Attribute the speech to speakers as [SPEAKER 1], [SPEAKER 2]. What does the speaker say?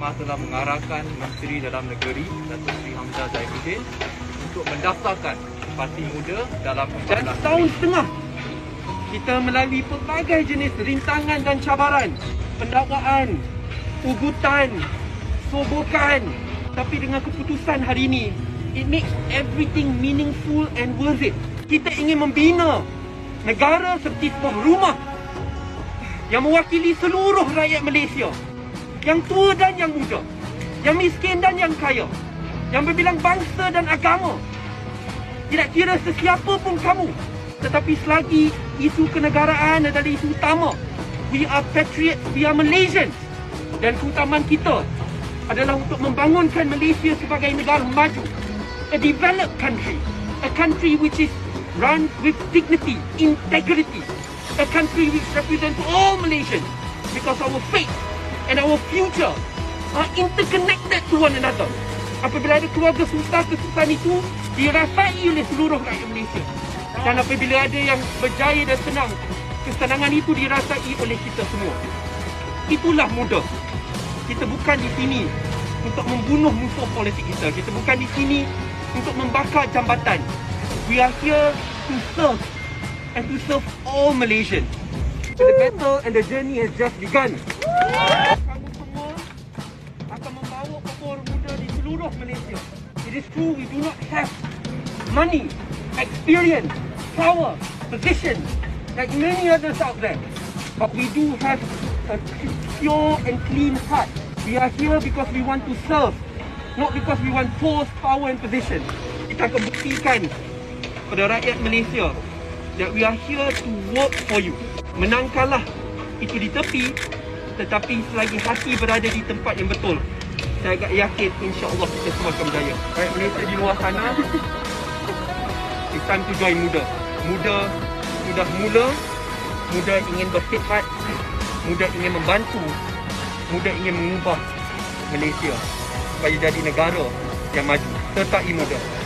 [SPEAKER 1] Mahkamah telah mengarahkan Menteri Dalam Negeri Datuk Seri Hamzah Zainuddin untuk mendaftarkan Parti Muda dalam
[SPEAKER 2] Dan
[SPEAKER 1] 14
[SPEAKER 2] tahun setengah kita melalui pelbagai jenis rintangan dan cabaran, pendakwaan, ugutan, sobokan. Tapi dengan keputusan hari ini, it makes everything meaningful and worth it. Kita ingin membina negara seperti sebuah rumah yang mewakili seluruh rakyat Malaysia. Yang tua dan yang muda. Yang miskin dan yang kaya. Yang berbilang bangsa dan agama. Tidak kira sesiapa pun kamu. Tetapi selagi isu kenegaraan adalah isu utama. We are patriots, we are Malaysians. Dan keutamaan kita adalah untuk membangunkan Malaysia sebagai negara maju. A developed country. A country which is run with dignity, integrity. A country which represents all Malaysians. Because our faith and our future are interconnected to one another. Apabila ada keluarga susah, kesusahan itu dirasai oleh seluruh rakyat Malaysia. Dan apabila ada yang berjaya dan senang, kesenangan itu dirasai oleh kita semua. Itulah mudah. Kita bukan di sini untuk membunuh musuh politik kita. Kita bukan di sini untuk membakar jambatan. We are here to serve and to serve all Malaysians. The battle and the journey has just begun. Seluruh Malaysia. It is true we do not have money, experience, power, position like many others out there. But we do have a pure and clean heart. We are here because we want to serve, not because we want force, power and position. Kita akan buktikan pada rakyat Malaysia that we are here to work for you. Menang kalah itu di tepi tetapi selagi hati berada di tempat yang betul saya agak yakin insya-Allah kita semua akan berjaya. Rakyat Malaysia di luar sana it's time to join muda. Muda sudah mula, muda ingin berkhidmat, muda ingin membantu, muda ingin mengubah Malaysia supaya jadi negara yang maju. Sertai muda.